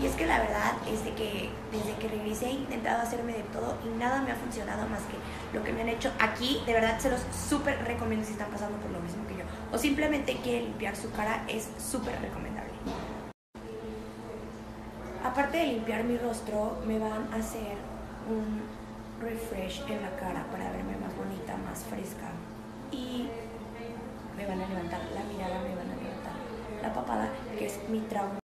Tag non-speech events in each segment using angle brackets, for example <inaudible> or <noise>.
Y es que la verdad es de que desde que regresé he intentado hacerme de todo y nada me ha funcionado más que lo que me han hecho aquí. De verdad se los súper recomiendo si están pasando por lo mismo que yo. O simplemente quieren limpiar su cara, es súper recomendable. Aparte de limpiar mi rostro, me van a hacer un refresh en la cara para verme más bonita, más fresca. Y me van a levantar la mirada, me van a levantar la papada, que es mi trauma.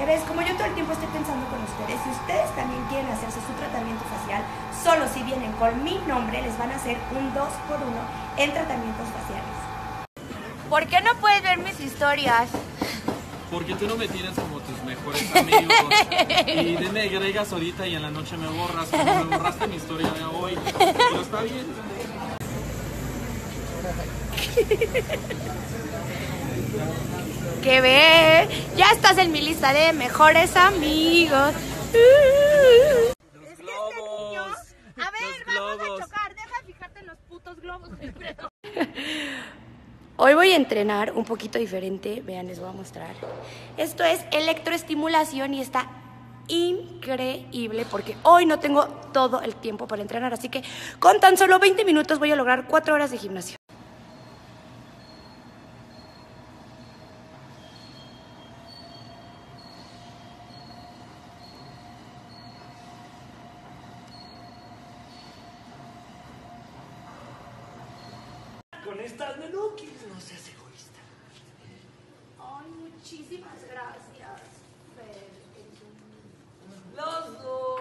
Bebés, como yo todo el tiempo estoy pensando con ustedes, si ustedes también quieren hacerse su tratamiento facial, solo si vienen con mi nombre, les van a hacer un 2 por 1 en tratamientos faciales. ¿Por qué no puedes ver mis historias? Porque tú no me tienes como tus mejores amigos. Y de me agregas ahorita y en la noche me borras. Como me borraste mi historia de hoy. Pero está bien. Que ver, ya estás en mi lista de mejores amigos. Los globos. A ver, Los vamos globos. a chocar. Deja de fijarte en los putos globos. <laughs> Hoy voy a entrenar un poquito diferente. Vean, les voy a mostrar. Esto es electroestimulación y está increíble porque hoy no tengo todo el tiempo para entrenar. Así que con tan solo 20 minutos voy a lograr 4 horas de gimnasio. Estas menukis no seas egoísta. Ay, muchísimas gracias. Los dos.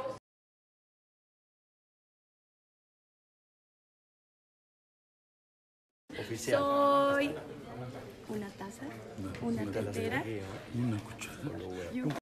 Soy una taza, una tetera. Una cuchara.